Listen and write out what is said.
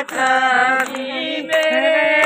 Happy birthday.